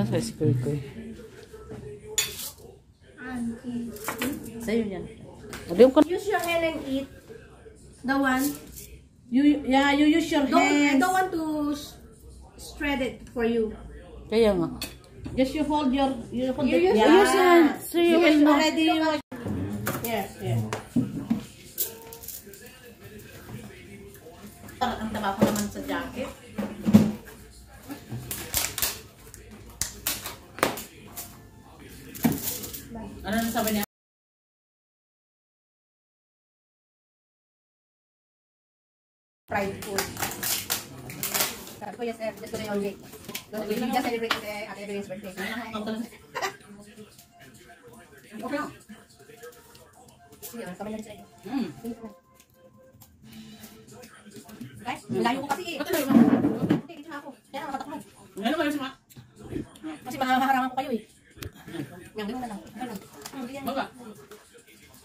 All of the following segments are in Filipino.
Tapos sa school ko. Auntie. Sa'yo yan. Sabi ko, Use your hand and eat. The one. you, yeah, you use your Don't, I hands. don't want to shred it for you. Kaya nga. Just you hold your, you hold You the, use yeah. your use your hands. So you Yes, will know. already you Yes, yes. Ang taba ko naman sa jacket. Ano na sabi niya? Fried food. Sabi ko, yes, sir. Just today only. We just celebrate uh, Ate Evelyn's birthday. Okay lang. Sige, na rin sa'yo. Mm. Guys, layo ko kasi eh. Tayo ba? Hindi, na ako. Kaya nakatakbo. Ano kayo sama? Kasi mahaharangan ko kayo eh. Yung gano'n na lang.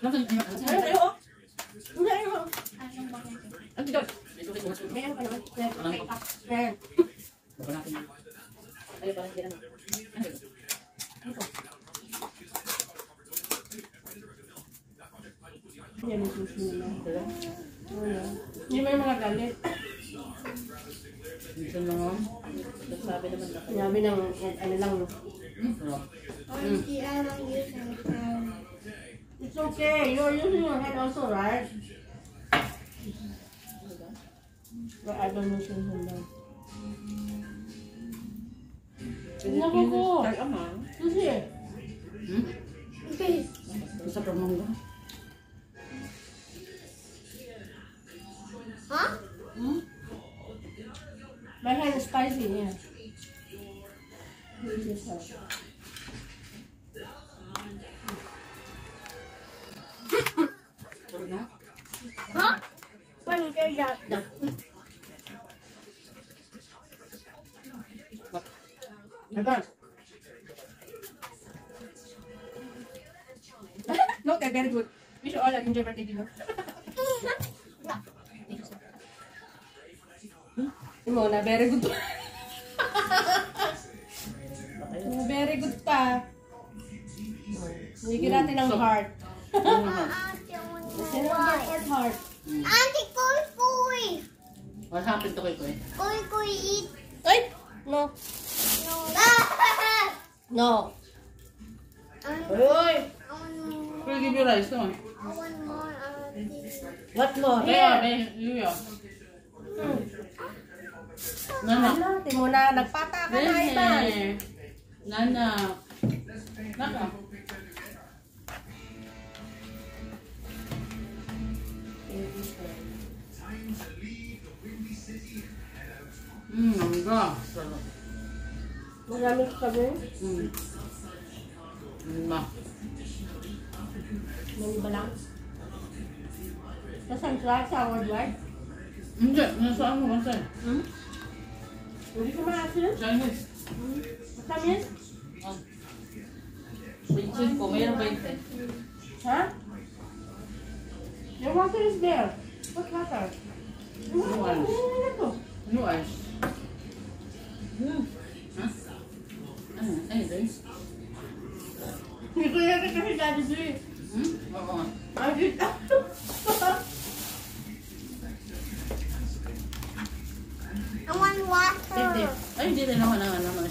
Hindi na. Ano ito? May mga galit. Dito naman. Sabi naman na. Sinabi ng ano lang. no. Hmm, sarap. Auntie, It's okay. You're using your head also, right? But I don't use your hand now. Naku ko. Ay, ama. Sushi. Hmm? Okay. Sa pramangga. Huh? Hmm? My hand is spicy, yeah. Yes, sir. Huh? When that. Ito. No, they're very good. We should all like enjoy birthday dinner. Mo na, very good. very good pa. Bigyan natin ng heart. Sino ang heart heart? Auntie, koi koi. What happened to Koy Koy? Koi koi eat. Ay! No. No. No. More. We'll give you rice, no? I want more, Auntie. What more? May, yun yun. Hmm. Nana. Ano? Di mo na nagpata ka na iba. Bene. Nana. Naka. Hmm, mangga. Sarap. Maraming sabi. Hmm. Ma. Mali ba lang? Nasaan siya? Sa award right? Hindi, nasaan mo kasi? Hmm? Hindi ko maasin. Chinese. Masam yan? Oh. Pinsin ko, mayroon 20. Ha? Your water is there. What water? Yung ice. Ano ice? Hmm. Ha? Ano? Ano ito? Hindi ko yan kasi do it. Hmm? Oo. Ay, dito. I want water. Hindi. Ay, hindi rin naman ang ano ng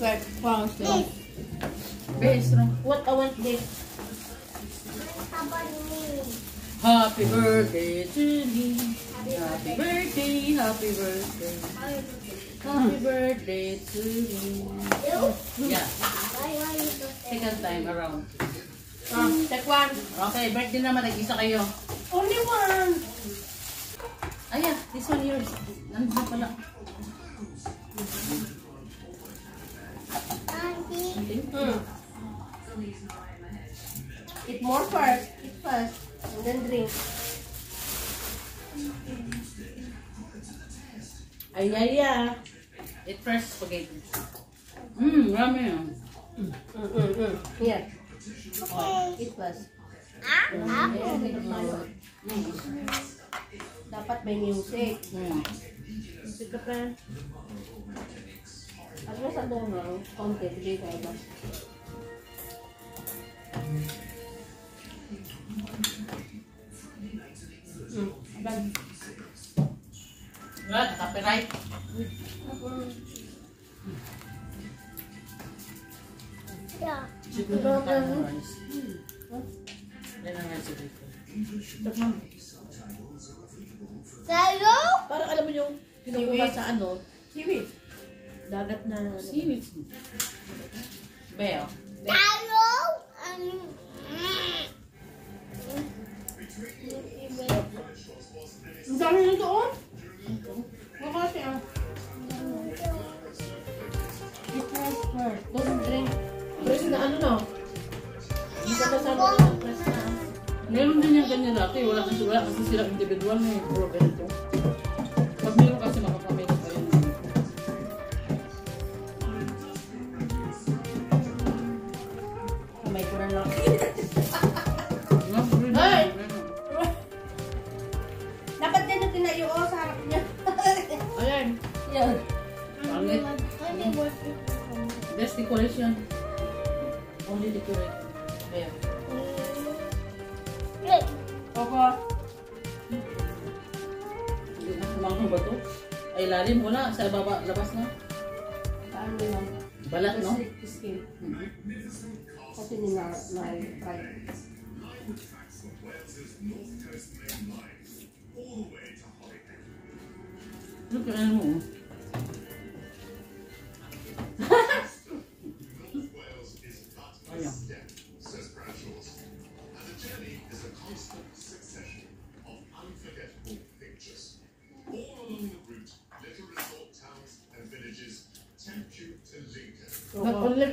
Right, wow. this. Very strong. What I want this. How about me? Happy birthday to me. Happy birthday, happy birthday. Happy birthday to me. Yeah, second time around. Ah, take one. Okay, birthday naman, nag-isa kayo. Only one. Ayan, this one yours. Nandun na pala. Auntie, Hmm. Eat more first. Eat first. And then drink. Ay, ay, ay. Eat first spaghetti. Mmm, rami yan. Mm, mm, mm. Here. okay. Eat first. Ah. Mm. Dapat may music. Mm. Music ka pa. At nga, konti, bigay ka ba? Abag. Wala, copyright. Siguro na tayo rice. Yan ang rice dito. Hello? Parang alam mo yung kinukuha sa ano, Seaweed. dagat na ano. Seaweed. Bell. Hello? Um, Don't drink. Press na ano no? Hindi ka kasama ng press na. Meron din yung ganyan dati. Wala kasi wala kasi sila individual na yung puro ganito.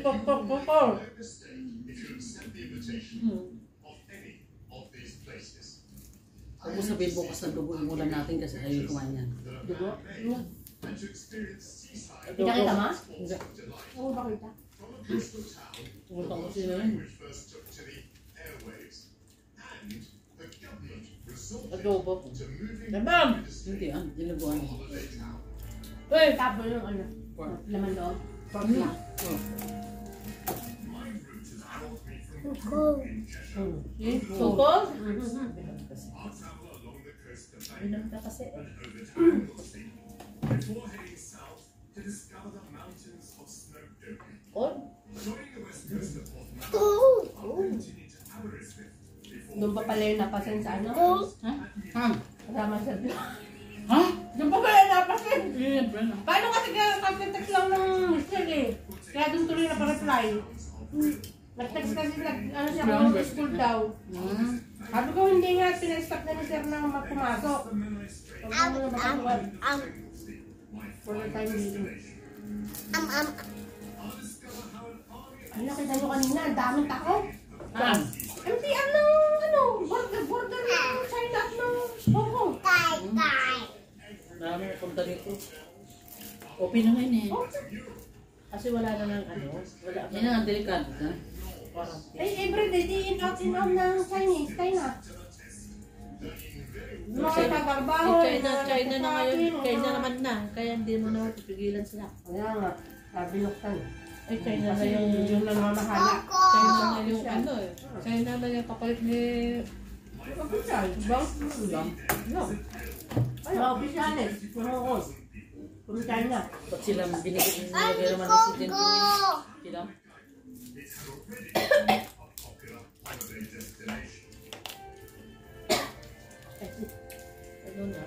Pop pop. Don't mistake if you accept the invitation of any of these places. Mo sabihin bukas natin kasi ayaw kumain yan. Dugo? And to experience seaside Pinakita mo? Hindi. Oo, bakita. Pumunta ko sila yun. Adobo. moving Tabam! Hindi ah. Dinuguan ko. Uy! Tapos yung ano, laman loob. Oh. Coast to Bangkok Inom ka kasi. and before heading south to discover the mountains of Snowdonia. On? Joining the west coast of Aberystwyth before Doon pa pala yung napasin sa ano? Cool. Ha? Ha? Kasama sa Ha? Doon pa pala napasin! Siyempre na. Paano kasi kakatext lang ng mister eh? Kaya doon tuloy na pa-reply. Nag-text kasi nag, ano siya, kung school daw. Hmm. Sabi ko hindi nga, pinag-stop na ni sir na pumasok. Um, mo na the time being. um, um, Ay, nakita nyo kanina, ang daming tao. Saan? Empty ano, ano, border, border ng China at ng Hong Kong. Kai, kai. Marami na punta dito. Open na ngayon eh. Kasi wala na ng ano. Wala na. Yan ang delikado ha? Parang. Eh, everyday, di in out, in out ng Chinese, China. Mga tagarbaho. Eh, China, China na ngayon. China naman na. Kaya hindi mo na pipigilan sila. Kaya nga, sabi nuktan. Eh, China na Kasi yung... yung namamahala. China na yung ano eh. China na yung kapalit ni... Official, diba? No. Ay, officiales, yung Hong Kong. From China. Ba't sila Ay, naman ng presidente Coco. niya? Sila? and beach,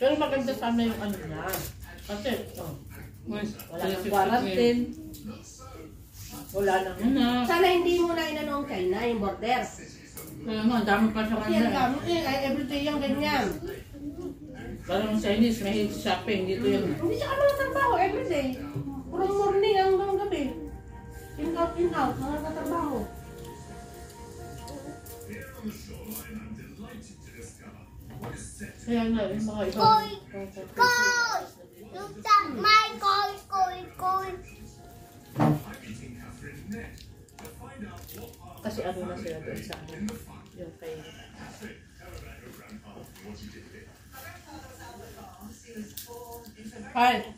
Pero maganda sana yung ano na. Kasi, oh, wala nang quarantine. Wala nang... Na. Sana hindi mo na inano ang China, yung border. Kaya nga, ang dami pa sa ang kanila. dami, eh, ay, everyday yung ganyan. Parang Chinese, may shopping dito yun. Hindi siya mga trabaho, everyday. From morning hanggang gabi. In out, in out, mga katrabaho. Meeting Catherine Nett to find out what part Kasi ano na sila doon sa ano. in the fun. Yung kay... Catherine,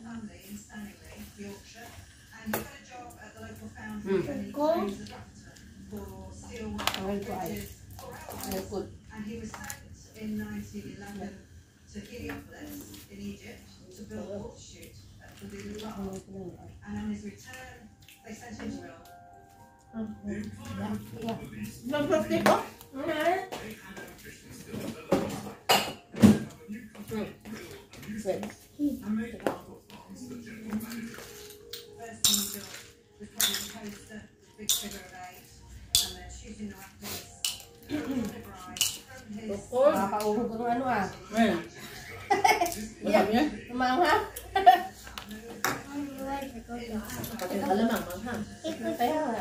Alamang, ha? Kaya nga.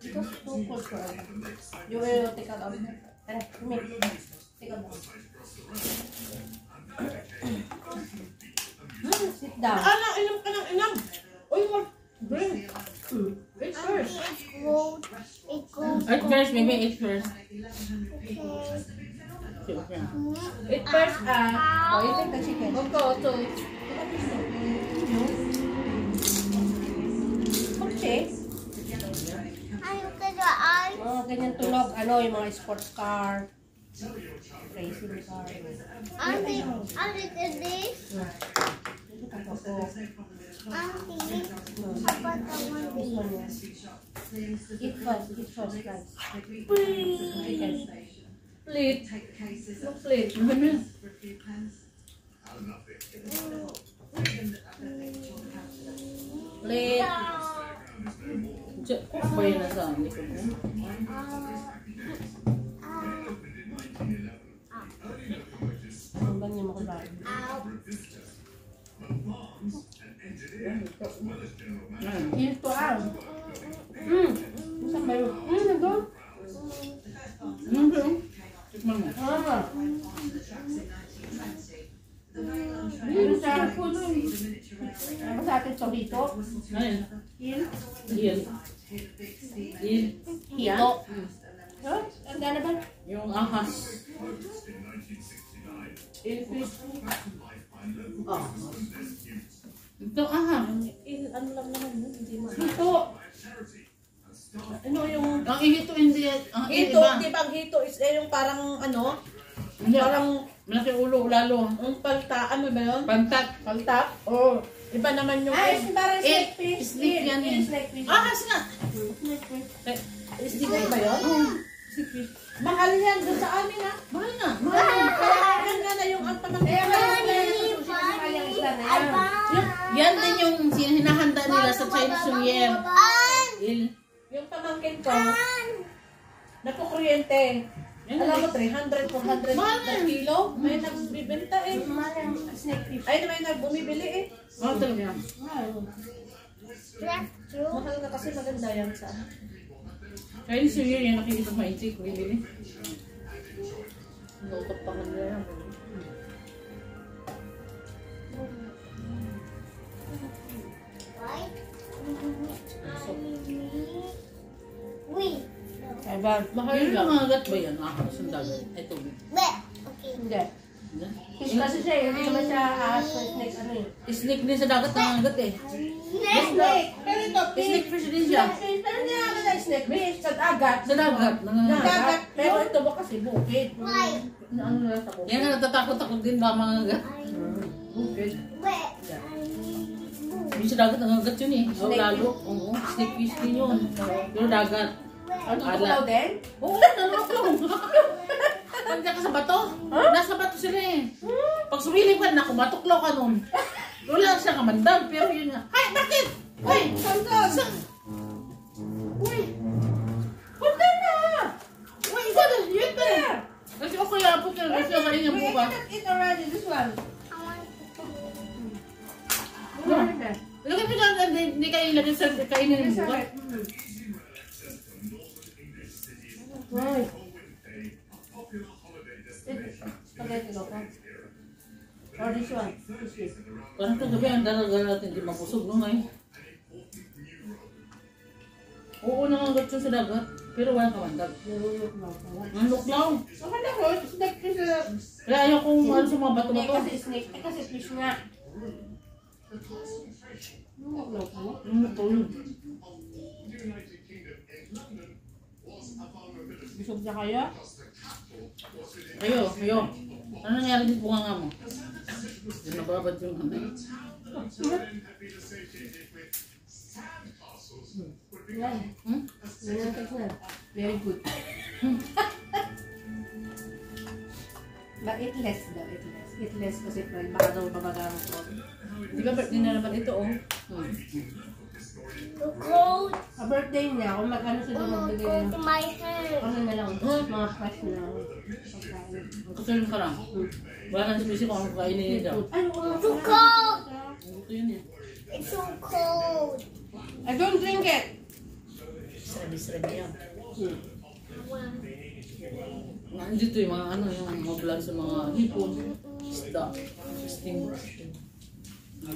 Ito, tukol ko. Take out of it. Tara. Hmm, Sit down. Ano, inom ka ng inom. Uy, what? Drink. Drink first. Go. It goes. Eat first. Okay. Eat first, ah. Oh, you take the chicken. Oko, ito. Kotse. The eye. Mga ganyan tunog. Ano, yung mga sports car. Racing car. Auntie, auntie, did this? Auntie, Papa, one this. Eat first. Eat first, guys. Chicken. Plate. No plate. Nothing. Plate. Cook ba yun nasa likod mo? Ang ganyan mo ko ba? Ito ang. Hmm. Saan ba yun? Nandun. Ano ba yun? Tikman mo. Ah. Yun sa puno. Ano sa atin to dito? Ayun. Yun. Yan. Hito. Huh? Ang gana ba? Yung ahas. Oh. Ito ahas. Ano lang naman yun, hindi mo. Hito. Ano yung... Ang ihito hindi. Ang Hito, di ba ang hito is eh, yung parang ano, Hindi. parang Malaki ulo lalo. ang palta, ano ba yun? Pantat. Palta? Oh. Iba naman yung... Ay, parang Eh, snake fish. snake yan eh. Snake fish. Nga. Snake fish. Isdigay ba yun? Mahal yan doon sa amin ha. Mahal nga. Mahal. Kaya yan nga na yung ang pamangkin. Eh, na na yan. Din yung hinahanda nila sa Chinese New Year. Il. Yung pamangkin ko, nakukuryente. Yan Alam mo, din. 300, 400 Mahal per yan. kilo. May nagbibenta eh. Mahal yung snake fish. Ay, may nagbumibili eh. Mahal talaga. Mahal. Mahal na kasi maganda yan sa... Chinese New Year yan nakikita sa Inchi. Bibili. Nutot pa nga nila yan. Wait. Ay ba? Mahal Yung lang. mga agat ba yan? Dagat. Ito. Wait. Okay. Hindi. Fish kasi siya eh. Hindi naman siya ahas or snake ano eh. Snake din sa dagat ang agat eh. Snake! Pero ito, fish. Snake fish din siya. Pero hindi naman na snake fish. Sa dagat. Sa dagat. nangangagat. Dagat. Pero ito ba kasi bukid. Why? Ano na sa bukid? Yan nga natatakot-takot din ba mga agat? Bukid. Wait. Yung sa dagat ang agat yun eh. Lalo. Oo. Snake fish din yun. Yung dagat. Ano tuklaw din? Oo, nanonoklong. Nandiyan ka sa bato. Nasa bato sila eh. Pag sumilip ka, naku, matuklaw ka nun. Wala siya kamandag, pero yun nga. Ay, bakit? Uy, saan ka? Saan? Uy, punta na! Uy, ikaw na, yun na. Kasi ako yung apot ka, kasi yung kanina We buka. cannot eat already. This one. Ano? Ilagay mo dyan, hindi kayo ilagay sa kainin ng buka. Right. Spaghetti ko pa. Or this one. Parang kagabi, ang dalagal natin, hindi mabusog no, ngay. Oo, nangangat yun sa dagat. Pero walang kamandag. Ang luklaw. Ang ganda ko, snake kasi Kaya ayaw kong ano sa mga bato-bato. kasi snake, eh, kasi fish nga. Nilulok lang pala. Ang luklaw busog na kaya. because the capital was within Ayo, ayo. Ano nangyari dito bunga nga mo? Yung nababad yung ano. na. Very good. But eat less daw, eat less. Eat less kasi friend, baka daw ang throat. Di ba birthday na naman ito oh. Hmm. Too cold. Sa birthday niya, kung mag-ano siya Oh, magbigay cold ng to my hair. ano na lang, mga fresh na pagkain. Gusto yun parang. Wala nang spesyo kung ano kainin niya daw. Too cold. Gusto yun eh. It's so cold. I don't drink it. Srebi-srebi yan. Mga dito yung mga ano, yung mga vlog sa mga hipon, isda, steam. No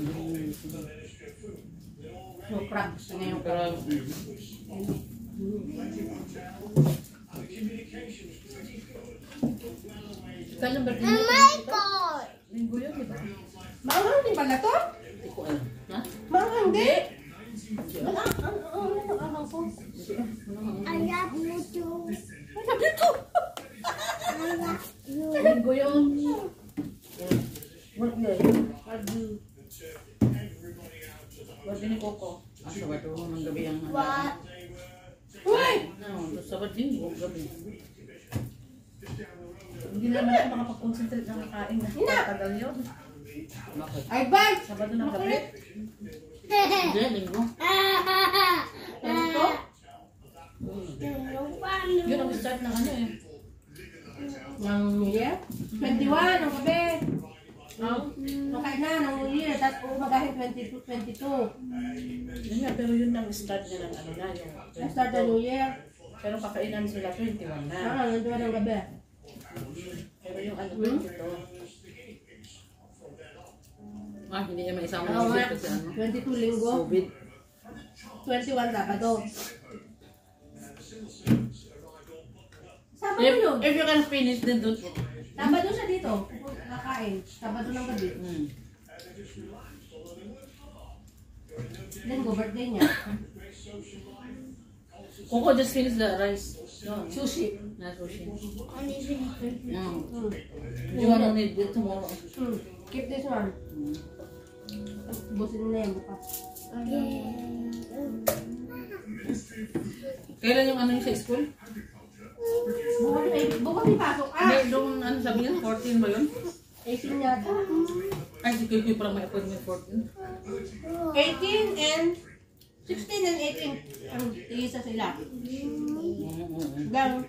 crab. Gusto niya yung Pero, Kailan Oh my God. Linggo yun, di ba? Maanghang din pala to? hindi ko alam. Ha? Maanghang din? Wala. Ang ang ang ang ko. I love you too. Ay, sabi ko. I love you. Linggo yun. Birthday. Birthday ni Coco. Ah, Sabado ng gabi ang ano. What? Uy! Ano, Sabado din, buong gabi. Hindi na naman ako makapag-concentrate ng kain na. Ina! Tagal yun. Bakit? Ay, bag! Sabado ng gabi. Hindi, linggo. Ganito? Yun ang start ng ano eh. Ng New Year? 21, ang gabi. Ang? Nung kain na, ng New Year. Tapos umagahin 22, 22. Yun nga, pero yun ang start niya ng ano na. Yung, Na-start na New Year. pero kakainan sila 21 na. Ah, nandiyan ng gabi. Pero yung ano, Hmm? 22. Ah, hindi niya maisama Oo ng nga. isip kasi ano. 22 linggo. COVID. 21 Sabado. Sabado If, yun. if you can finish, then don't. Sabado siya dito. Kakain. Sabado ng gabi. Mm. Linggo, birthday niya. Coco just finished the rice. No, Sushi. na sushi. Only finished. Mm. Mm. You wanna need it tomorrow? Mm. Keep this one. Busin na yan bukas. Kailan yung ano yung sa school? Bukas may, bukas may pasok. Ah! Doon ano sabi niya, 14 ba yun? 18 yata. Ay, si Kuy Kuy parang may appointment 14. 18 and 16 and 18. Ang isa sila. Gang.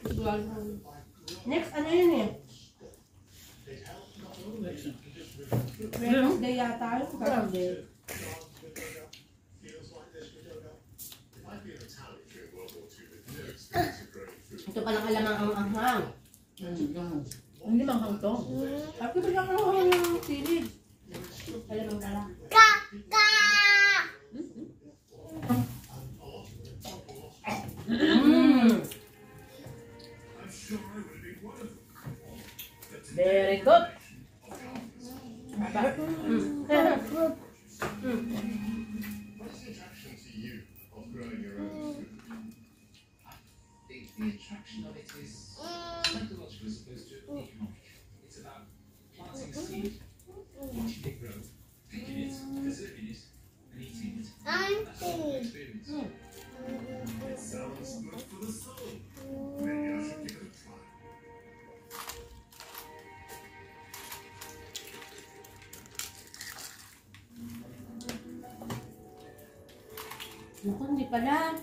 Next, ano yun eh? Wednesday yata yun. Thursday. Ito palang alamang ang ahang. Hindi manghang to. Ako ba lang ako ng silid? Alamang dala. Kaka. Mm. Very good. What's the attraction to you of growing your own food? think the attraction of it is psychological as opposed to economic. It's about planting a seed, watching it grow, picking it, preserving it, and eating it. That's Auntie. experience. It sounds good for the soul. Maybe I should give it a try. Naku, hindi pala.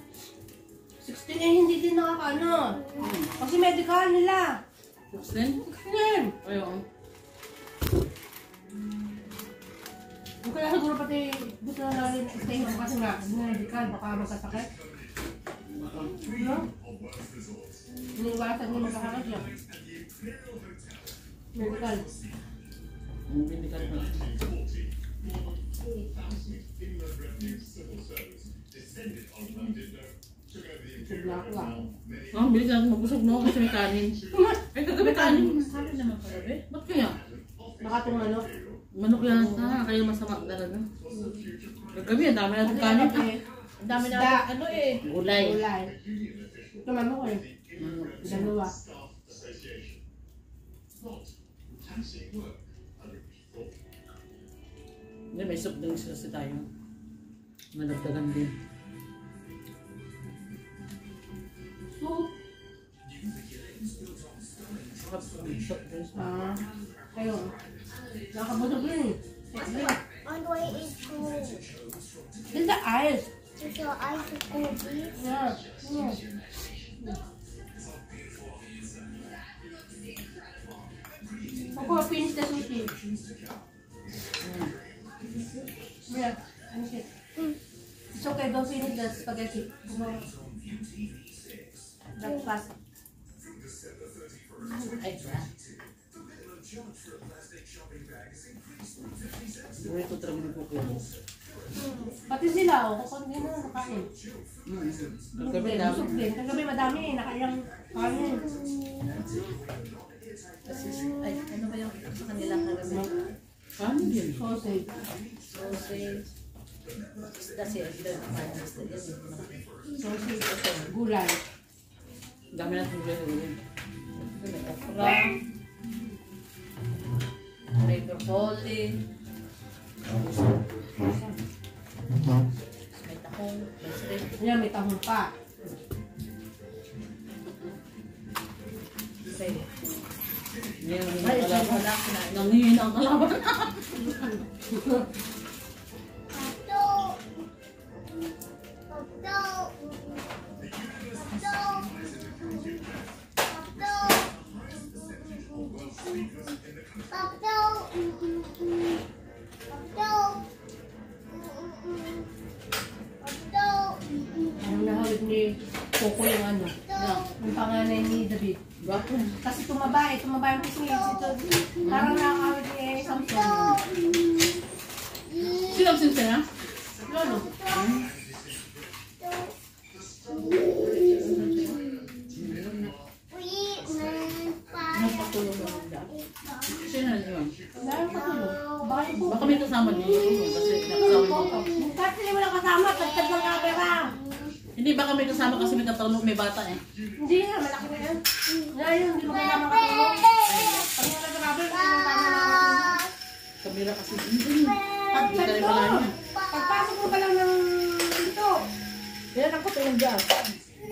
16 eh, hindi din nakakaano. Kasi medical nila. 16? 16. Ayun. Yung kaya siguro pati gusto na lang stay home kasi nga, medical, baka magkasakit. No? Of worst resorts. Iniwasan niya magkakasakit siya. Medical. Ang bibigyan ko. 40,000 inland revenue civil servants descended on London, took over the Bigla imperial ko ah. Oh, bilis natin mabusog no kasi may kanin. Ay, kagabi kanin. Kanin naman kagabi. Ba't kaya? Itong ano. Manok yata, kaya masama talaga. Kagabi, ang dami natin kanin. Ang dami na ano eh. Gulay. Ulay. Ito manok eh. Dalawa. Hindi, may soup drinks kasi tayo. Madagdagan din. Soup. Ah. Kayo. Nakabusog yun eh. On the way is cool. It's the ice. Is your ice cool, please? Yeah. Yeah. Ako, finish the sushi. Yeah, finish it. It's okay, don't finish the spaghetti. Tomorrow. Breakfast. Ay, Burrito talaga ni Kuko. Pati sila, oh, kapag hindi na nakain. Kagabi Kagabi Busog din. Kagabi madami eh, nakailang kanin. Ay, ano ba yung sa kanila kagabi? Kanin din. Sausage. Sausage. Yan. Sausage. Gulay. Dami natin gulay na okra. May broccoli. Yan, may tahong pa. Okay. Hindi ang Ay, ito kalaban. wala. Kinain. Nangihina ang kalaban. Pato. Pato. Ang nahulog ni Coco yung ano. Yung panganay ni David. Kasi tumaba eh. Tumaba yung pisngi. Ito, parang nakakawit ni Samson. Sino ang? Lolo. Napatulong ng isda. Sino na yun? Baka may kasama niyo kasi nakasama mo. Kahit hindi mo lang kasama, tagtag ng camera. Hindi, baka may kasama kasi may katulong may bata eh. Hindi na, malaki na yan. Ngayon, hindi mo kasama katulong. Pag mo kasama na Kamera kasi. Hindi Pag ka rin pala yun. Pagpasok mo pa lang ng dito. Yan ang kape yung dyan.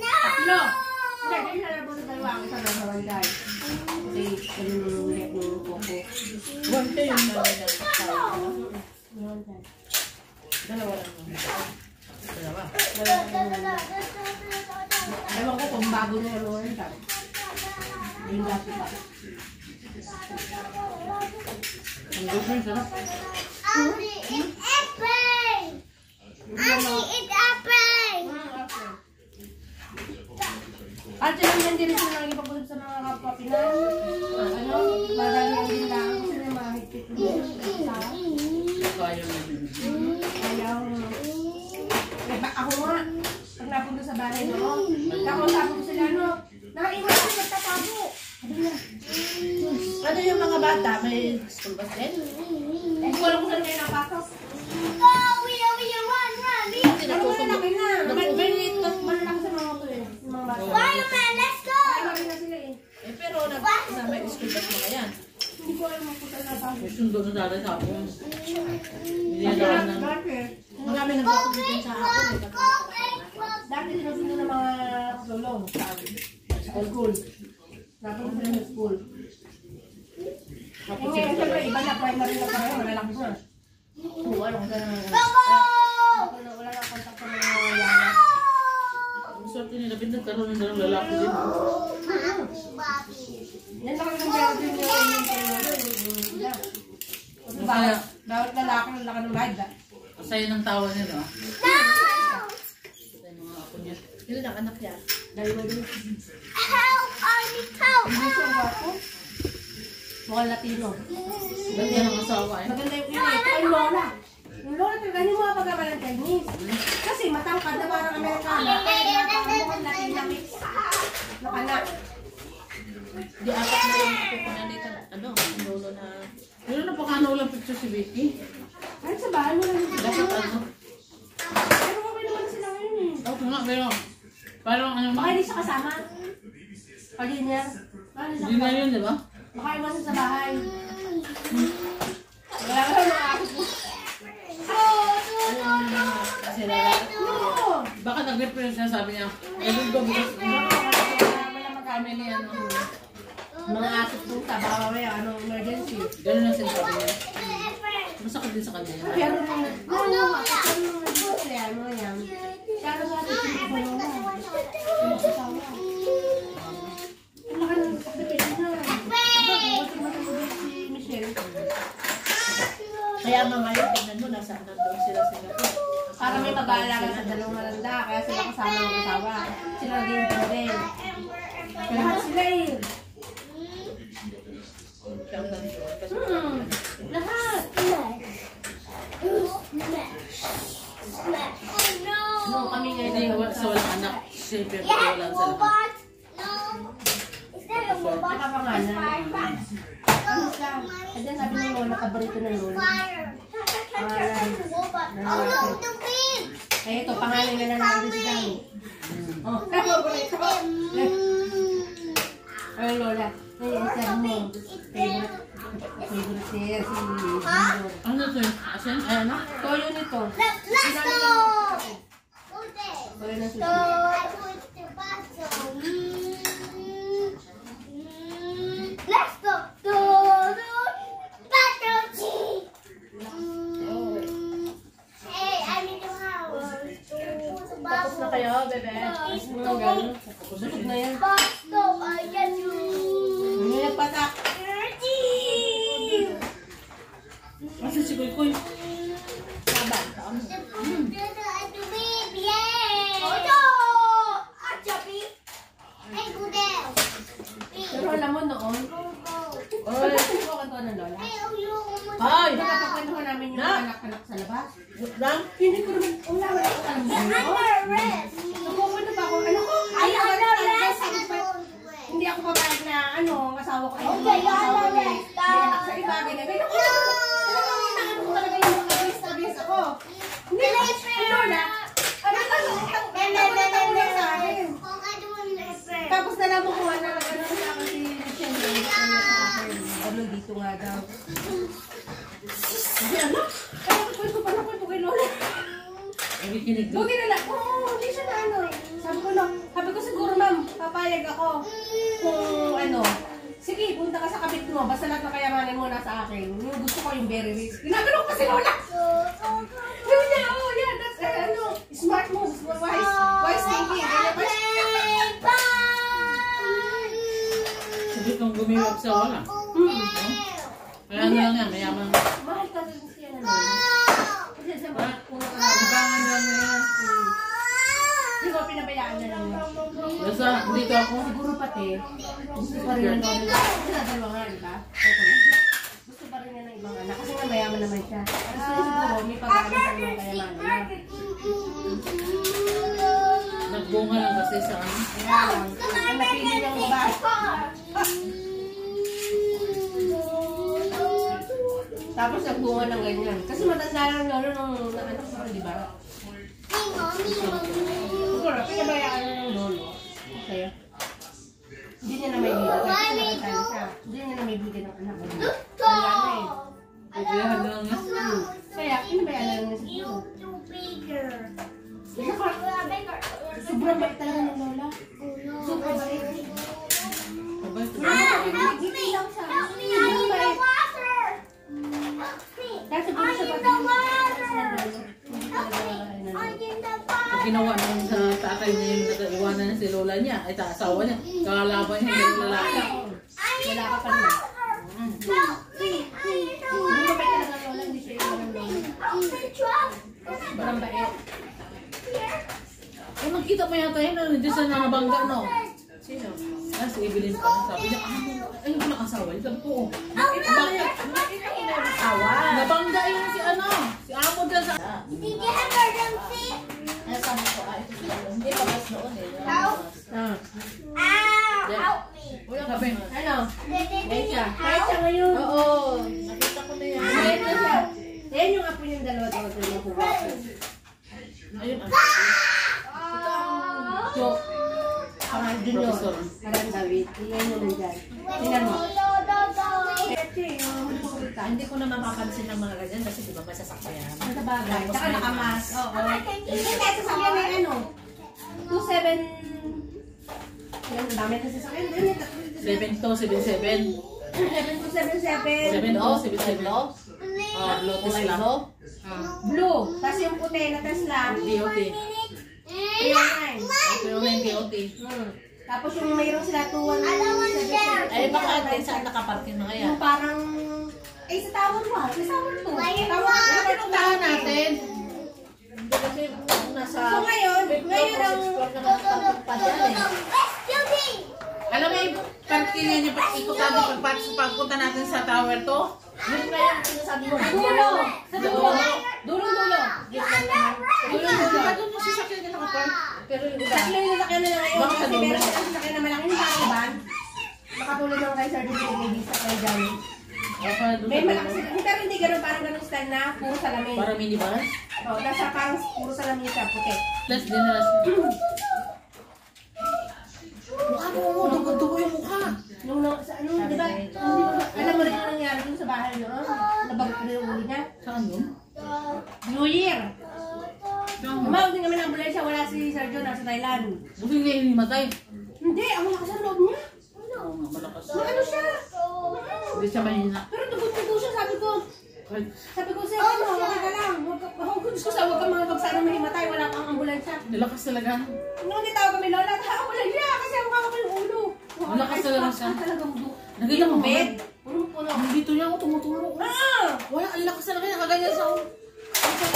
Tatlo. Hindi, hindi na lang po sa dalawa. Ang na sa barangay. Kasi, ganun yung ulit ng koko. One day yung namin ng tayo. Barangay. Dalawa lang naman. Dalawa. Ewan ko kung bago na yung mga ito. Yung dati pa. Ang gusto yung sarap. Auntie, it's apple. Auntie, it's apple. At sila yan din sila nang ipapulog sa mga kapwa Pinas. Ano? Madali ang din lang. Kasi may mga higpit na tao. Kaya mo yun. Ayaw. Eh, ba, ako nga. Pag napunta sa bahay no, nakausapin ko sila, no, nakaiwan ko nagtatago. Sabi niya, Ano yung mga bata? May school bus din? eh, di ko alam kung saan kayo napasok. Go, we are, we are, run, run. Ano mo na na? Malit, mas malalaki sa mga to eh. Mga bata. Fireman, let's go. Ay, na sila eh. Eh, pero nag na may school bus mga yan. Hindi ko alam kung saan napasok. May sundo na dala sa ako. Hindi Kasi na dala ng... dati, Marami nag Go, great frog. Go, great frog. dati sinusundo ng mga tulong sa sa school. Napunta sila sa school. Eh ngayon, siyempre, iba na primary na pareho, malalaki na. Oo, ano ko na Go, go. wala wala na kontak sa mga yaya. Ang swerte nila, pinagkaroon ng lalaki din. Lang ang meron din yung yung yung Kasi bawat, bawat lalaki ng laki ng bahay. da- Masaya ng tawa nila. ah. No. Sa mga apo niya. Yun ang anak niya. Dalawa din. Help, need help. Hindi siya gwapo. Mukhang Latino. Ganyan ang asawa eh. Maganda yung ina. Ito ay Lola. Yung lola talaga, hindi mo mapagawa ng Chinese. Kasi matangkad na parang mix. Nakanak. Di apat na yung ako pinalita, ano, ang lolo na, Pero napakano lang picture si Vicky. Ay, sa bahay mo lang yung Dapat ano. Pero okay naman sila ngayon eh. Okay nga, pero parang ano, Baka hindi siya kasama. Pag yun niya. Hindi na yun, di ba? Baka sa bahay. Wala ka mga ako. Kasi No! baka nag-repress na sabi niya, ganun ko because Wala mag kami ni ano, Mga aso po sa baka may ano, emergency. ganun ang sinasabi niya. Masakit din sa kanya. Pero nung ano, nung nag-birthday, ano yan. Kaya sa atin, sinukulo na. Sinukusawa. Ang laki ng sakripisyo na. Bakit matulog si Michelle? Kaya mga ngayon, tingnan mo, nasa nandun sila sa Singapore. Para may pag-aalaga sa dalawang malanda, kaya sila kasama ng asawa. Sila din din. Lahat sila eh. Kaya ang Hmm. Lahat. No, kami ngayon Hindi, ay wa- sa walang anak, siyempre wala sa lahat. nakapangalan. Ano siya? Ayan sabi ng lola, kabarito ng lola. Eh, ito, pangalan nga na lang din siya. Oh, favorite ko. Ay, lola. Ay, isa mo. Favorite. Favorite siya. Ano? Ay, ano? Toyo nito. Let's go! Sa lang, ang napili. Tapos nagbunga ng ganyan. Kasi matanda lang lolo nung nakano sa di ba? Siguro, pinabayaan na ng lolo. Okay. Hindi niya na may bigay. Kasi nakatalo siya. Hindi niya na may bigay ng anak. Wala na eh. Biglahan lang nga. Kaya, pinabayaan na lang niya. Saka, sobrang bait talaga ginawa naman sa tatay niya yung nag-iwanan na si lola niya, ay ta asawa niya, kakalaban niya, hindi lalaki. Wala ka pa rin. Sobrang bait talaga ng lola. Hindi siya lola. Sobrang bait. Eh, magkita mo yata yun, nandiyan sa nangabangga, no? Sino? Ah, si Evelyn pa. Sabi niya, ah, ayun ko ng asawa. Sabi ko, oh. Bakit? Nakita ko na yung asawa. Nabangga yung si ano, si Amo dyan sa... Did you have emergency? Eh. Help. Ah. Ah, me. Wala Ano? Need Kahit help? siya ngayon. Oo, nakita ko na yan. Kahit na siya. Yan yung apo niyang dalawa ah. Ah. Parang junior. Professor. Parang David. Tingnan mo. Kasi yung huli ko kita. Hindi ko na mapapansin ng mga ganyan kasi di ba masasakyan. Sa bagay. May nakamas. Oo. Hindi kasi sa kanya ano. 2-7. Yan, ang dami kasi sa kanya. Ganyan, tatlo dito sa- 7 to, 7-7. 7-2-7-7. 7 to, 7-7. Hello? Ah, Lotus Kulay lang. mo? Blue. Tapos yung puti na Tesla. DOT. 309. Pero na yung DOT. Hmm. Tapos yung mayroon sila 2-1-7-7. Ay, baka din saan nakaparking na kaya? Yung parang... Eh, sa tower 1. Sa tower 2. Tower Ano pinuntahan natin? Hindi kasi nasa... So ngayon, ngayon ang... Eh. Alam mo yung parking ikot natin pag pagpunta natin sa tower to? Yun na yung sinasabi mo. Dulo! Sa dulo! Dulo-dulo! Dulo, dulo. Ba doon yung sasakyan niya nakapark? Pero yung iba, Tatlo yung sasakyan na lang ngayon. Bakit Kasi dulo? meron silang sasakyan na malaki yung caravan. Makatulad ng kay Sir Dito may visa kay Johnny. Baka doon May sa malaki dulo. sila. Pero hindi ganun parang ganun style na puro salamin. Para minibus? Oh, nasa parang puro salamin siya, puti. Plus din na Mukha mo mo, dugo-dugo yung mukha. Nung, nung sa, nung, di ba, mo alam mo rin yung nangyari dun sa bahay niyo, oh? Nabagot na yung ulo niya. Saan yun? New Year! Tumawag din kami ng ambulansya, wala si Sir John, nasa Thailand. Buti nga yung matay. Hindi, ang lakas ang loob niya. Oo nga, malakas. Na ano siya? Hindi siya mahina. Pero dugo-dugo siya, sabi ko. Sabi ko sa'yo, ano, okay ka lang. Huwag huwag ko gusto sa huwag ka mga pagsana mahimatay, wala pang ambulansya. nilakas talaga. Nung nitawag kami, Lola, tawag niya kasi ang ko yung ulo. Malakas talaga siya. Talagang dugo. Nakita mo ba? Bed, dito niya ako tumuturo. Ah! Wala, ang lakas talaga. Nakaganyan sa ulo. Ang sa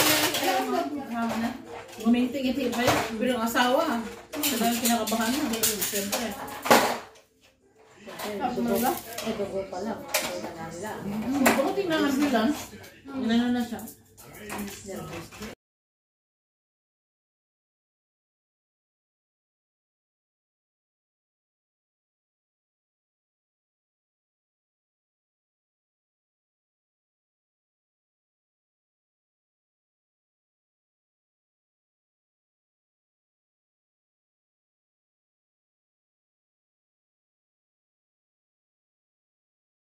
Tama na. Guminti-ngiti pa yun. Pero yung asawa, talagang kinakabahan na. Siyempre. Eh, dugo pa lang. Dugo na nila. Buti na ambulance. Inano na siya.